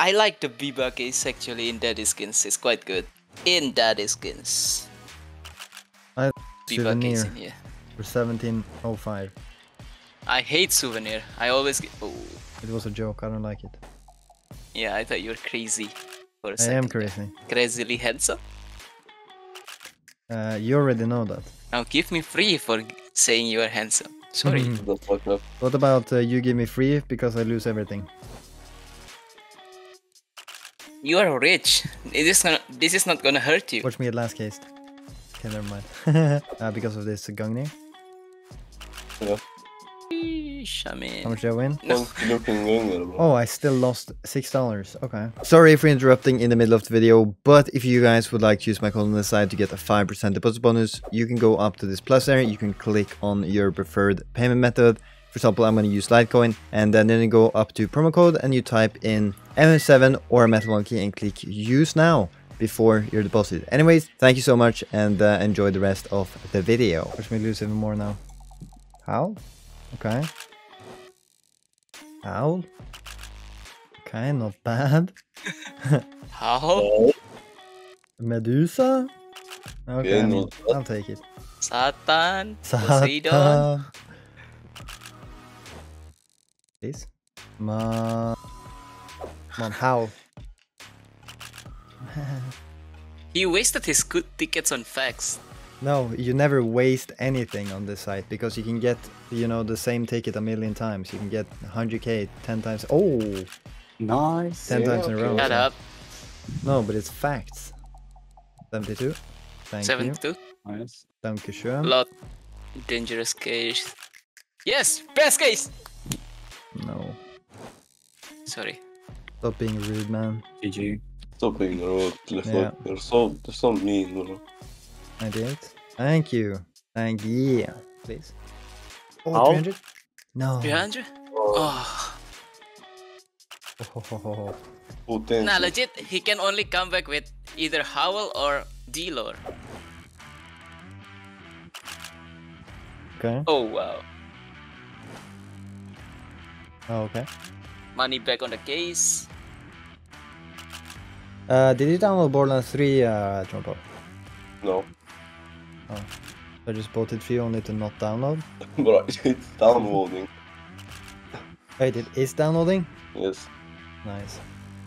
I like the Biba case actually in Daddy Skins. It's quite good. In Daddy Skins. I Biba case souvenir in here. for 1705. I hate souvenir. I always get. Oh, It was a joke. I don't like it. yeah. I thought you were crazy for a I second. am crazy. Crazily handsome. Uh, you already know that. Now give me free for saying you are handsome. Sorry. The fuck up. What about uh, you give me free because I lose everything? You are rich. It is gonna. This is not gonna hurt you. Watch me at last case. Okay, never mind. uh, because of this Gungnir. Yeah. Sheesh, I mean. How much did I win? No. Funky looking gånger bro. Oh, I still lost six dollars. Okay. Sorry for interrupting in the middle of the video, but if you guys would like to use my code on the side to get a five percent deposit bonus, you can go up to this plus area. You can click on your preferred payment method. For example, I'm going to use Litecoin, and then, then you go up to promo code and you type in MS7 or Metal Monkey and click Use Now before your deposit. Anyways, thank you so much and uh, enjoy the rest of the video. Watch me lose even more now. How? Okay. Owl. Okay, not bad. How? Medusa? Okay, Yeah, I'll, I'll take it. Satan. Poseidon. Satan. Please. Ma. Come on, how? He wasted his good tickets on facts. No, you never waste anything on this site because you can get, you know, the same ticket a million times. You can get 100k 10 times. Oh, Nice. 10 Yeah, times in a row. Shut so- up. No, but it's facts. 72. Thank you. 72. Nice. Dankeschön. Lot. Dangerous case. Yes! Best case! No. Sorry. Stop being rude, man. GG. Stop being rude. You're so- Yeah. You're so, you're so mean bro. 98. Thank you. Thank you. Please. Oh, How? 300? No. 300? Oh. Oh, Potential. Nah, legit, he can only come back with either Howl or D-Lore. Okay. Oh wow. Oh, okay. Money back on the case. Uh, did you download Borderlands 3, uh, Trumpo? No. I just bought it for you only to not download. Bro, it's downloading. Wait, it is downloading? Yes. Nice.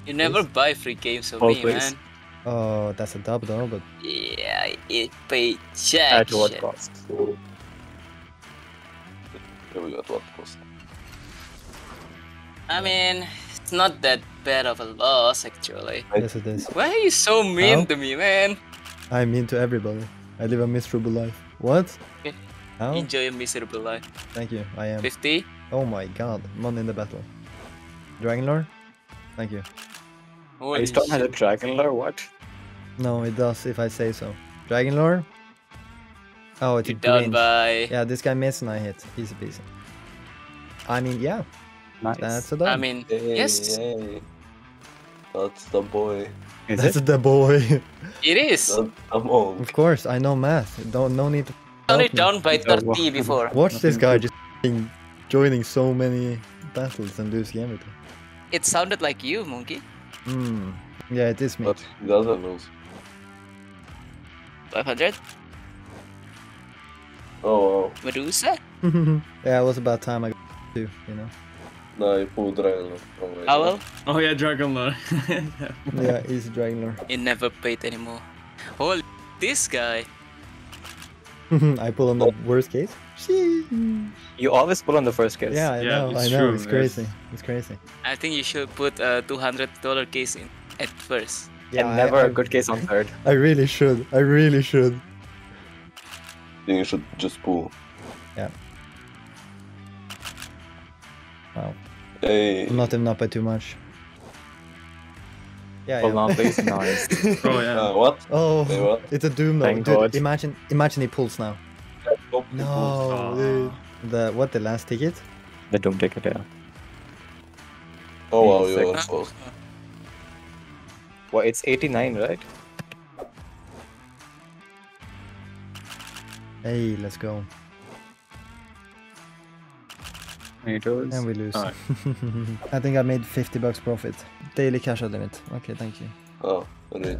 You never Please. buy free games from Oh, me, please. man. Oh, that's a dub though, but Yeah, it paid jack At what shit. cost? Here we got what cost. I mean, it's not that bad of a loss, actually. yes it is. Why are you so mean How? to me, man? I'm mean to everybody. I live a miserable life. What? Okay. How? Enjoy a miserable life. Thank you, I am. 50? Oh my god, money in the battle. Dragon Lore? Thank you. Are you Holy starting at a shit. dragon lore? What? No, it does if I say so. Dragon Lore? Oh, it's You're a down Grinch. by... Yeah, this guy missed and I hit. Easy peasy. I mean, yeah, Nice. that's a dub. I mean, Hey, yes, hey. That's the boy. Is that's it? the boy. it is. That's the of course, I know math. Don't no need to. Only help me. down by Yeah, 30 before. Watch this guy just joining so many battles and losing everything. It sounded like you, Monkey. Hmm. Yeah, it is me. But he doesn't lose. 500? Oh wow. Medusa? yeah, it was about time I got too. You know. Nah, you pulled Dragon. Oh, my Oh yeah, Dragon Lore. Yeah, he's Dragon Lore. It never paid anymore. Holy, this guy. I pull on the worst case. You always pull on the first case. Yeah, I Yeah, know. I it's know. true, It's yes. crazy. It's crazy. I think you should put a $200 case in at first. Yeah, and never I, a good case on third. I really should. I really should. Then you should just pull. Wow. Hey. I'm not even up by too much. Yeah, Pull yeah. on, please. Nice. oh yeah. Uh, what? Oh, Say what? it's a doom though. Thank Dude, God. imagine, imagine he pulls now. Stop No, Aw. dude. The what? The last ticket? the Doom ticket, yeah. Oh wow, He's you're like- close. Well, it's 89, right? Hey, let's go. You lose. And we lose. Alright. I think I made 50 bucks profit. Daily cash out limit. Okay, thank you. Oh, rich.